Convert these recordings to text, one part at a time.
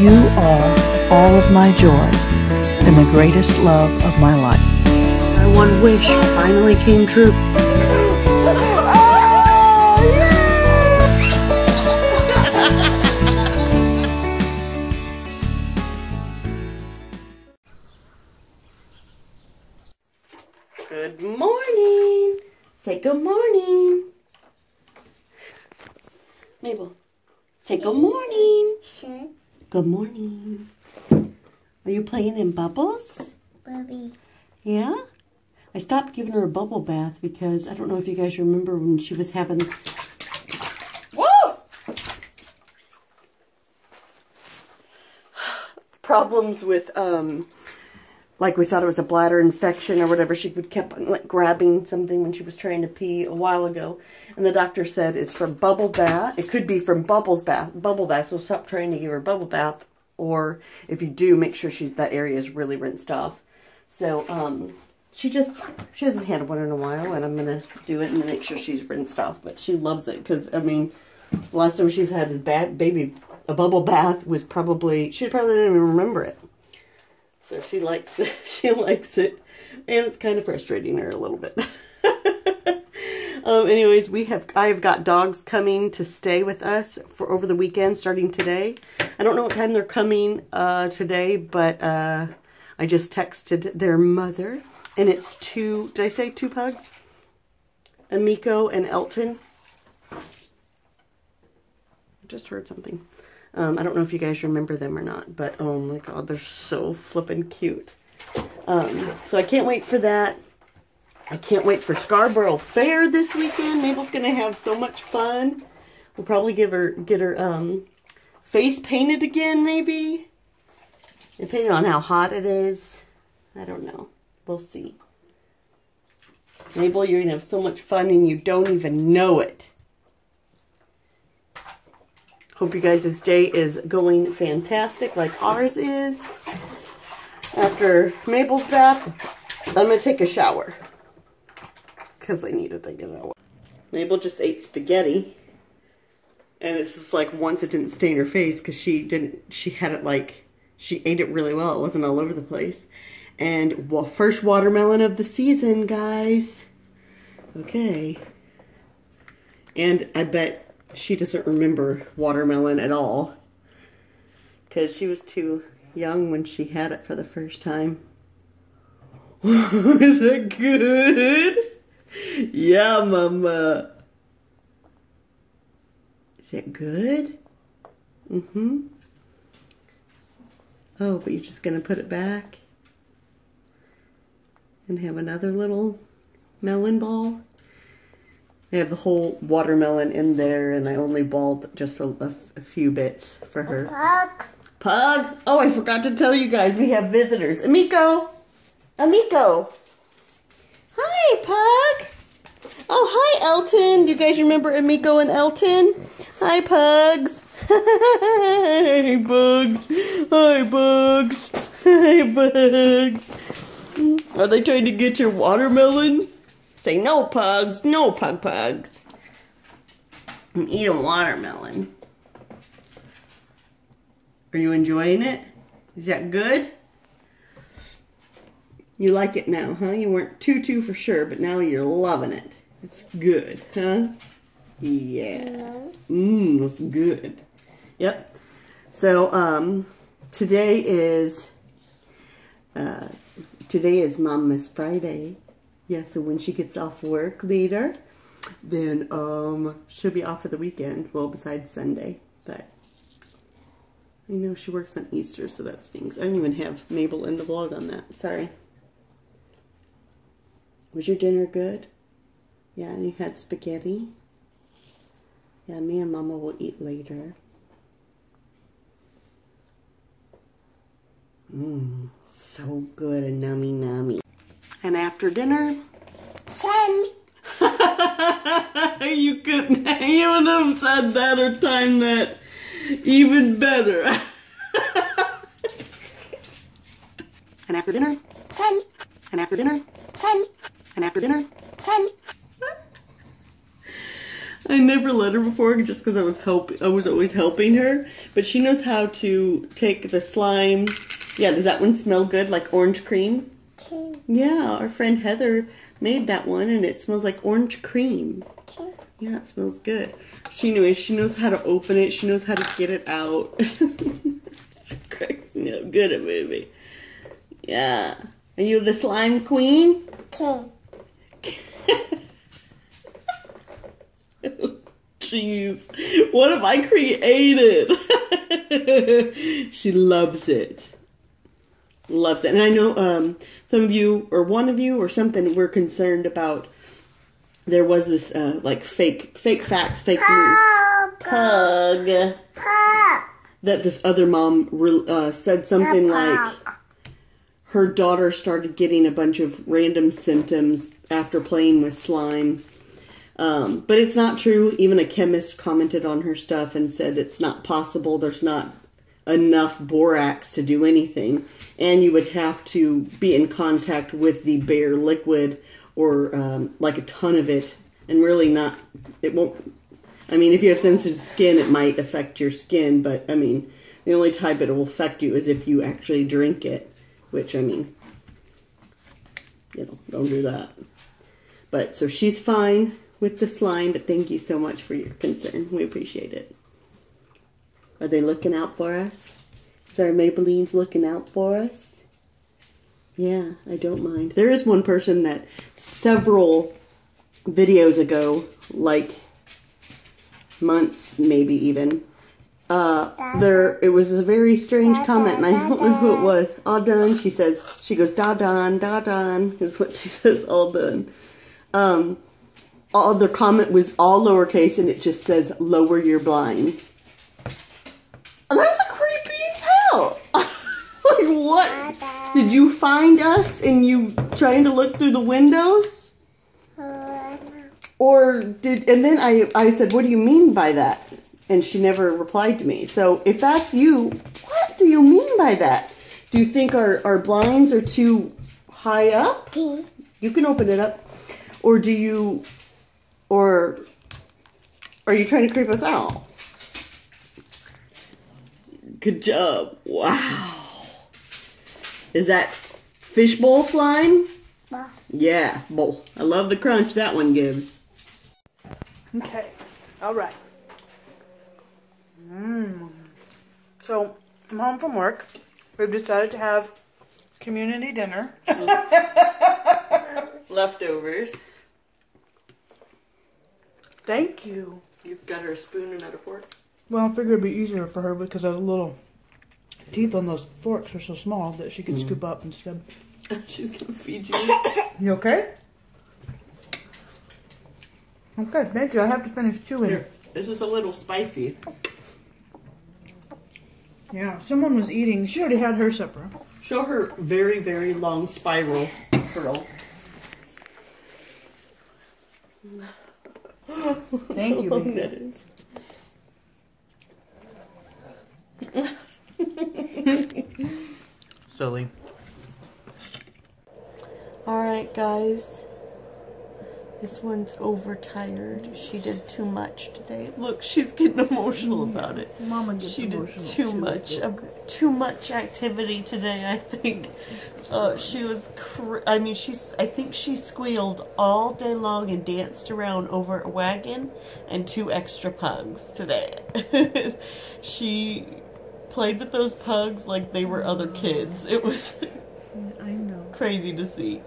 You are all of my joy and the greatest love of my life. My one wish finally came true. Good morning. Say good morning. Mabel, say good morning. Sure, Good morning. Are you playing in bubbles? Bobby. Yeah? I stopped giving her a bubble bath because I don't know if you guys remember when she was having. Whoa! Problems with, um, like we thought it was a bladder infection or whatever. She would kept like grabbing something when she was trying to pee a while ago, and the doctor said it's from bubble bath. It could be from bubbles bath, bubble bath. So stop trying to give her bubble bath, or if you do, make sure she's that area is really rinsed off. So, um, she just, she hasn't had one in a while, and I'm going to do it and make sure she's rinsed off. But she loves it because, I mean, the last time she's had a baby, a bubble bath was probably, she probably didn't even remember it. So she likes it. She likes it. And it's kind of frustrating her a little bit. um, anyways, we have, I've got dogs coming to stay with us for over the weekend starting today. I don't know what time they're coming uh, today, but uh, I just texted their mother. And it's two, did I say two pugs? Amico and Elton. I just heard something. Um, I don't know if you guys remember them or not, but oh my god, they're so flippin' cute. Um, so I can't wait for that. I can't wait for Scarborough Fair this weekend. Mabel's gonna have so much fun. We'll probably give her get her um, face painted again, maybe. Depending on how hot it is. I don't know. We'll see. Mabel, you're gonna have so much fun and you don't even know it. Hope you guys' day is going fantastic like ours is. After Mabel's bath, I'm going to take a shower. Because I need to take a. Mabel just ate spaghetti. And it's just like once it didn't stain her face because she didn't, she had it like, she ate it really well. It wasn't all over the place. And well, first watermelon of the season, guys. Okay. And I bet she doesn't remember watermelon at all because she was too young when she had it for the first time. Is that good? Yeah, mama. Is it good? Mm-hmm. Oh, but you're just going to put it back and have another little melon ball? I have the whole watermelon in there, and I only balled just a, a, a few bits for her. Pug. Pug! Oh, I forgot to tell you guys, we have visitors. Amico! Amico! Hi, Pug! Oh, hi, Elton! You guys remember Amico and Elton? Hi, Pugs! Hi, Bugs! Hi, Bugs! Hi, Bugs! Are they trying to get your watermelon? Say no, Pugs! No, Pug Pugs! I'm eating watermelon. Are you enjoying it? Is that good? You like it now, huh? You weren't too too for sure, but now you're loving it. It's good, huh? Yeah. Mmm, it's good. Yep. So, um, today is, uh, today is Mama's Friday. Yeah, so when she gets off work later, then, um, she'll be off for the weekend. Well, besides Sunday, but I know she works on Easter, so that stinks. I don't even have Mabel in the vlog on that. Sorry. Was your dinner good? Yeah, you had spaghetti? Yeah, me and Mama will eat later. Mmm, so good and nummy nummy. And after dinner, Sun. you couldn't even have said that or timed that even better. and after dinner, Sun. and after dinner, Sun. and after dinner. Sun. I never let her before just because I was help I was always helping her. But she knows how to take the slime. Yeah, does that one smell good like orange cream? Two. Yeah, our friend Heather made that one and it smells like orange cream. Two. Yeah, it smells good. She knows she knows how to open it, she knows how to get it out. she cracks me up good at movie. Yeah. Are you the slime queen? Two. Jeez, what have I created? she loves it. Loves it. And I know um, some of you, or one of you, or something, were concerned about. There was this uh, like fake, fake facts, fake news. Pug. Pug. Pug. That this other mom re- uh, said something like her daughter started getting a bunch of random symptoms after playing with slime. Um, but it's not true. Even a chemist commented on her stuff and said it's not possible. There's not enough borax to do anything. And you would have to be in contact with the bare liquid or um, like a ton of it. And really not, it won't, I mean, if you have sensitive skin, it might affect your skin. But I mean, the only type it will affect you is if you actually drink it. Which, I mean, you know, don't do that. But so she's fine with the slime, but thank you so much for your concern. We appreciate it. Are they looking out for us? Is our Maybellines looking out for us? Yeah, I don't mind. There is one person that several videos ago, like months maybe even, uh, there it was a very strange comment, and I don't know who it was. All done, she says. She goes, "Da done, da done," is what she says. All done. Um, all the comment was all lowercase, and it just says, "Lower your blinds." That's a creepy as hell. like what? Did you find us and you trying to look through the windows? Or did and then I I said, "What do you mean by that?" And she never replied to me. So if that's you, what do you mean by that? Do you think our our blinds are too high up? You can open it up. Or do you or are you trying to creep us out? Good job. Wow. Is that fishbowl slime? Well, Yeah, bowl. I love the crunch that one gives. Okay, all right. Mm. So I'm home from work. We've decided to have community dinner. Leftovers. Thank you. You've got her a spoon and not a fork. Well, I figured it'd be easier for her because those little teeth on those forks are so small that she could mm-hmm. scoop up instead. She's gonna feed you. You okay? Okay, thank you. I have to finish chewing. Here, this is a little spicy. Yeah, someone was eating. She already had her supper. Show her very, very long spiral curl. Thank you, How long baby. that is. Silly. Alright, guys. This one's overtired. She did too much today. Look, she's getting emotional about it. Mama gets She did emotional too much, uh, too much activity today. I think uh, she was. Cr- I mean, she's. I think she squealed all day long and danced around over a wagon and two extra pugs today. she played with those pugs like they were other kids. It was I know. crazy to see.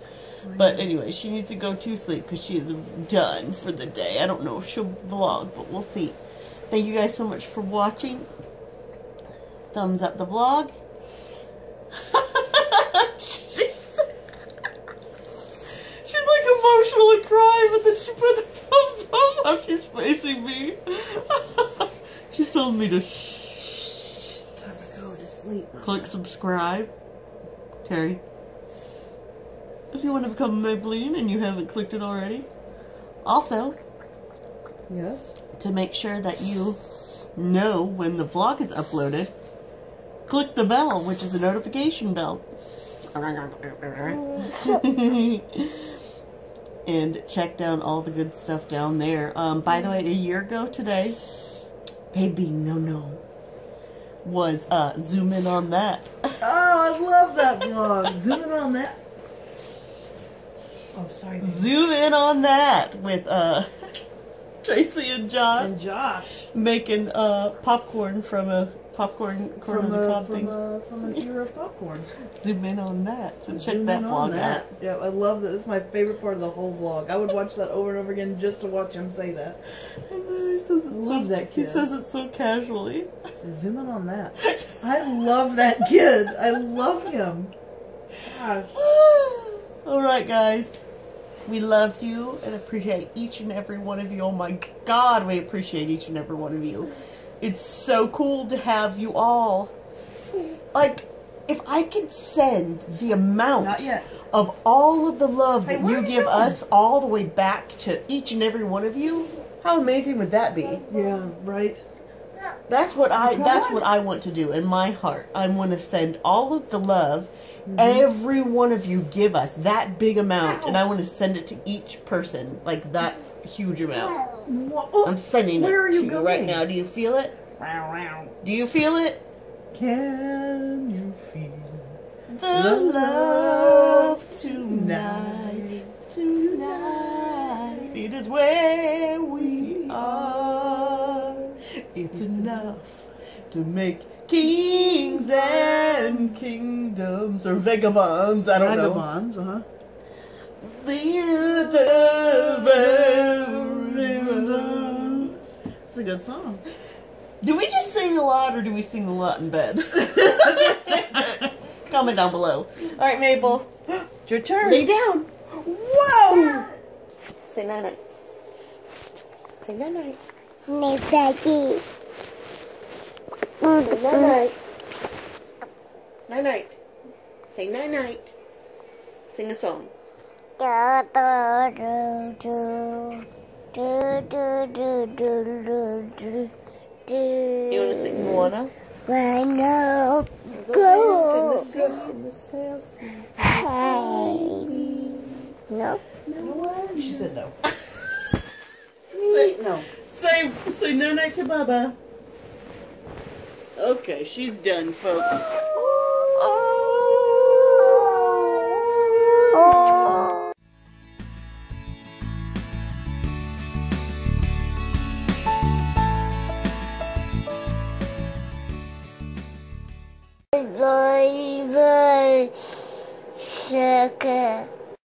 But anyway, she needs to go to sleep because she is done for the day. I don't know if she'll vlog, but we'll see. Thank you guys so much for watching. Thumbs up the vlog. she's, she's like emotionally crying, but then she put the thumbs up while she's facing me. she's telling me to shh. It's time to go to sleep. Click subscribe. Terry. If you want to become a Maybelline and you haven't clicked it already. Also, Yes. to make sure that you know when the vlog is uploaded, click the bell, which is a notification bell. and check down all the good stuff down there. Um, by the way, a year ago today, baby no no was uh, zoom in on that. Oh, I love that vlog. Zoom in on that. Oh, sorry. baby. zoom in on that with uh, Tracy and Josh And Josh. making uh, popcorn from a popcorn corn From on the cob from, thing. a, from a ear of popcorn. Zoom in on that. So check Zoom that vlog that. out. Yeah, I love that. It's my favorite part of the whole vlog. I would watch that over and over again just to watch him say that. I know, he says it Love so, that He says it so casually. Zoom in on that. I love that kid. I love him. Gosh. All right, guys. We love you and appreciate each and every one of you. Oh my God, we appreciate each and every one of you. It's so cool to have you all. Like, if I could send the amount of all of the love Hey, that you are you give us all the way back to each and every one of you, how amazing would that be? Yeah, right. That's what I Come that's on. what I want to do in my heart. I want to send all of the love Mm-hmm. every one of you give us that big amount and I want to send it to each person like that huge amount. Wha- oh, I'm sending Where are it to you you right now. Do you feel it? Do you feel it? Can you feel The love tonight, tonight. It is where we are. It's enough to make kings and kingdoms or vagabonds. I don't know. vagabonds? Uh huh. The a good song. Do we just sing a lot or do we sing a lot in bed? Comment down below. All right, Mabel. It's your turn. Lay down. Whoa! Say night night. Say night night. Me Becky. Night night. Night night. Say night night. Sing a song. Do do do do do do. You want to sing Moana? Moana, go. In in the. Hey. No. No. She said no. say, no. Say, say no night to Baba. Okay, she's done, folks.